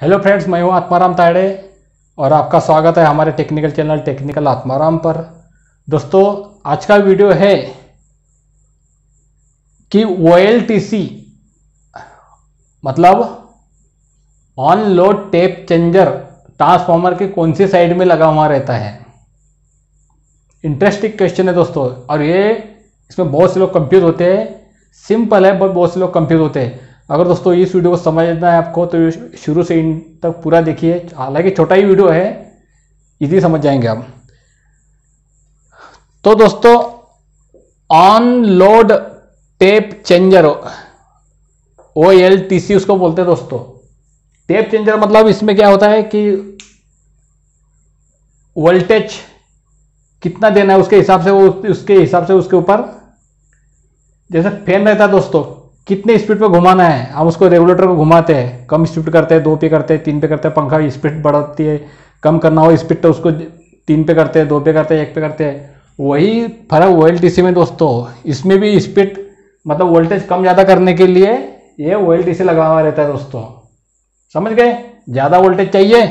Hello friends मैं हूँ आत्माराम ताड़े और आपका स्वागत है हमारे टेक्निकल चैनल टेक्निकल आत्माराम पर। दोस्तों, आज का वीडियो है कि ओ मतलब on load tap changer transformer के कौन सी साइड में लगा हुआ रहता है। इंटरेस्टिंग क्वेश्चन है दोस्तों और ये इसमें बहुत से लोग कंफ्यूज होते हैं। सिंपल है बट बहुत से लोग कंफ्यूज होते हैं। अगर दोस्तों इस वीडियो को समझना है आपको तो शुरू से इन तक पूरा देखिए। हालाँकि छोटा ही वीडियो है इजी समझ जाएँगे आप। तो दोस्तों on load tap changer O L T C उसको बोलते हैं दोस्तों। टेप चेंजर मतलब इसमें क्या होता है कि वोल्टेज कितना देना है उसके हिसाब से, वो उसके हिसाब से उसके ऊपर, जैसे फ़ैन रहता है दोस्तों कितने स्पीड पे घुमाना है? हम उसको रेगुलेटर को घुमाते हैं, कम स्पीड करते हैं, दो पे करते हैं, तीन पे करते हैं, पंखा की स्पीड बढ़ाती है, कम करना हो स्पीड तो उसको तीन पे करते हैं, दो पे करते हैं, एक पे करते हैं। वही फ़र्क ओ में दोस्तों, इसमें भी स्पीड मतलब वोल्टेज कम ज़्यादा करने के लिए ये ओ लगा हुआ रहता है दोस्तों। समझ गए? ज़्यादा वोल्टेज चाहिए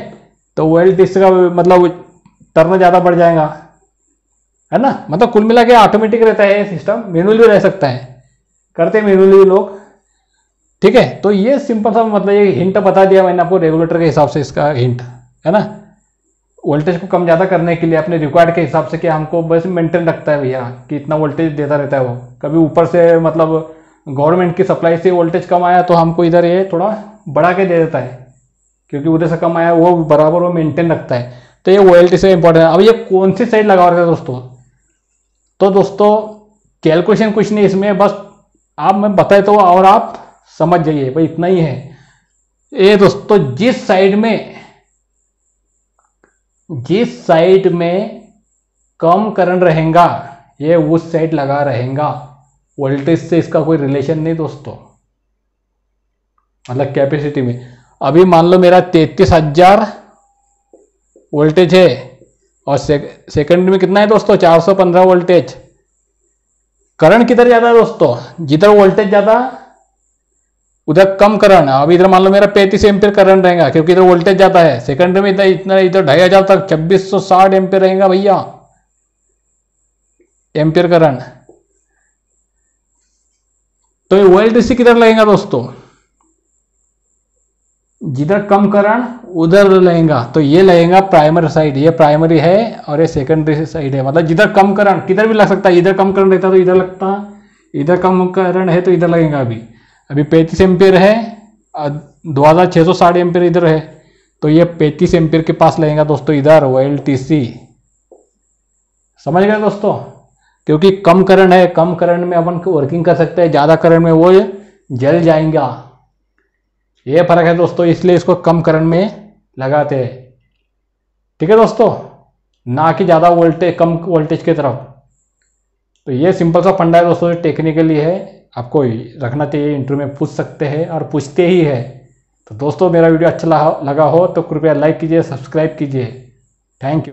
तो ओ का मतलब टर्न ज़्यादा बढ़ जाएगा। है ना? मतलब कुल मिला के ऑटोमेटिक रहता है ये सिस्टम मैनुअल भी रह सकता है। करते मैनुअली लोग। ठीक है? तो ये सिंपल सा मतलब ये हिंट बता दिया मैंने आपको रेगुलेटर के हिसाब से इसका हिंट है ना? वोल्टेज को कम ज़्यादा करने के लिए अपने रिक्वायर्ड के हिसाब से क्या हमको बस मेंटेन रखता है भैया, कि इतना वोल्टेज देता रहता है वो। कभी ऊपर से मतलब गवर्नमेंट की सप्लाई से वोल्टेज कम आया तो हमको इधर ये थोड़ा बढ़ा के दे देता है, क्योंकि उधर से कम आया, वो बराबर वो मेंटेन रखता है। तो ये ओ से इंपॉर्टेंट है। अब ये कौन सी साइड लगा रखा है दोस्तों? तो दोस्तों कैलकुलेशन कुछ नहीं, इसमें बस आप मैं बताए तो और आप समझ जाइए, भाई इतना ही है। ये दोस्तों, जिस साइड में, जिस साइड में कम करंट रहेगा, ये उस साइड लगा रहेगा। वोल्टेज से इसका कोई रिलेशन नहीं दोस्तों। मतलब कैपेसिटी में। अभी मान लो मेरा तैतीस हज़ार वोल्टेज है, और सेकंड में कितना है दोस्तों? 415 वोल्टेज करंट किधर जाता है दोस्तों? जिधर वोल्टेज ज़्यादा उधर कम करंट अब इधर मान लो मेरा पैंतीस एम्पियर करंट रहेगा, क्योंकि इधर वोल्टेज ज़्यादा है। सेकंड में इधर इतना इधर ढाई हज़ार तक, छब्बीस सौ साठ एम्पियर रहेगा भैया। एम्पियर करंट तो ये ओएलटीसी किधर लगेगा दोस्तों? जिधर कम करंट उधर लगेगा तो ये लगेगा प्राइमरी साइड ये प्राइमरी है और ये सेकेंडरी साइड है। मतलब जिधर कम करंट किधर भी लग सकता है। इधर कम करंट रहता तो इधर लगता। इधर कम करंट है तो इधर लगेगा अभी अभी पैंतीस एम्पियर है दो हज़ार छः सौ साठ एम्पियर इधर है। तो ये पैंतीस एम्पियर के पास लगेगा दोस्तों इधर ओ एल टी सी समझ गए दोस्तों? क्योंकि कम करंट है, कम करंट में अपन वर्किंग कर सकते हैं, ज़्यादा करंट में वो जल जाएँगा। ये फ़र्क है दोस्तों, इसलिए इसको कम करंट में लगाते हैं। ठीक है दोस्तों? ना कि ज़्यादा वोल्टेज कम वोल्टेज की तरफ़। तो ये सिंपल सा फंडा है दोस्तों टेक्निकली है। आपको रखना चाहिए, इंटरव्यू में पूछ सकते हैं और पूछते ही है। तो दोस्तों, मेरा वीडियो अच्छा लगा हो तो कृपया लाइक कीजिए, सब्सक्राइब कीजिए। Thank you.